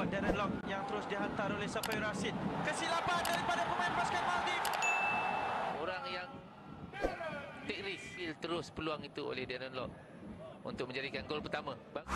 buat Darren Lock yang terus dihantar oleh Safai Rashid. Kesilapan daripada pemain pasukan Maldives. Orang yang take risk terus peluang itu oleh Darren Lock untuk menjadikan gol pertama. Bang.